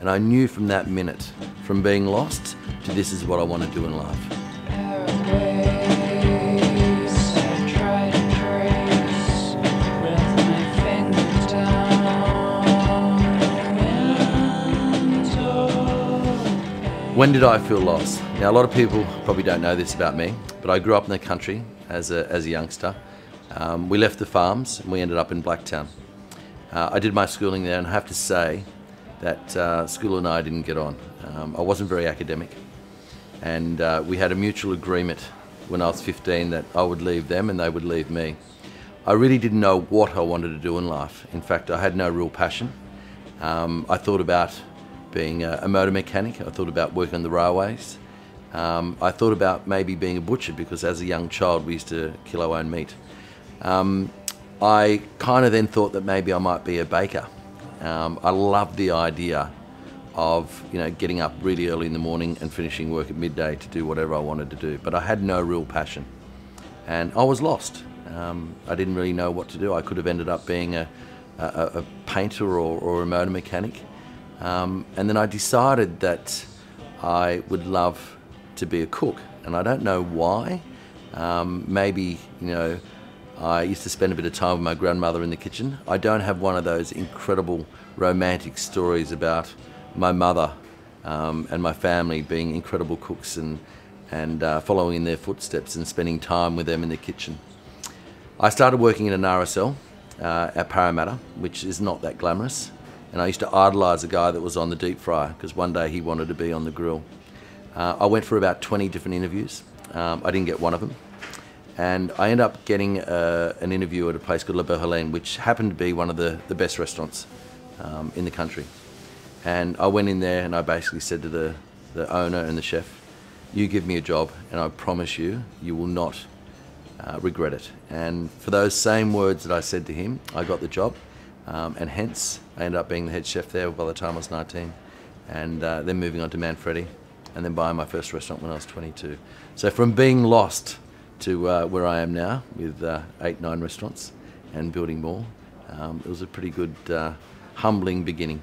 And I knew from that minute, from being lost to this is what I want to do in life. When did I feel lost? Now, a lot of people probably don't know this about me, but I grew up in the country as a, as a youngster. Um, we left the farms and we ended up in Blacktown. Uh, I did my schooling there, and I have to say that uh, school and I didn't get on. Um, I wasn't very academic, and uh, we had a mutual agreement when I was 15 that I would leave them and they would leave me. I really didn't know what I wanted to do in life. In fact, I had no real passion. Um, I thought about being a, a, motor mechanic. I thought about working on the railways. Um, I thought about maybe being a butcher because as a young child we used to kill our own meat. Um, I kind of then thought that maybe I might be a baker. Um, I loved the idea of you know getting up really early in the morning and finishing work at midday to do whatever I wanted to do. But I had no real passion, and I was lost. Um, I didn't really know what to do. I could have ended up being a, a, a painter or, or, a motor mechanic. Um, and then I decided that I would love to be a cook, and I don't know why. Um, maybe you know, I used to spend a bit of time with my grandmother in the kitchen. I don't have one of those incredible romantic stories about my mother um, and my family being incredible cooks and and uh, following in their footsteps and spending time with them in the kitchen. I started working in an RSL uh, at Parramatta, which is not that glamorous. And I used to idolise a guy that was on the deep fryer because one day he wanted to be on the grill. Uh, I went for about 20 different interviews. Um, I didn't get one of them. And I ended up getting uh, an interview at a place called La Belle Helene, which happened to be one of the, the best restaurants um, in the country. And I went in there and I basically said to the, the owner and the chef, you give me a job and I promise you, you will not uh, regret it. And for those same words that I said to him, I got the job. Um, and hence I ended up being the head chef there by the time I was 19, and uh, then moving on to Manfredi, and then buying my first restaurant when I was 22. So from being lost to uh, where I am now with uh, eight, nine restaurants and building more, um, it was a pretty good, uh, humbling beginning.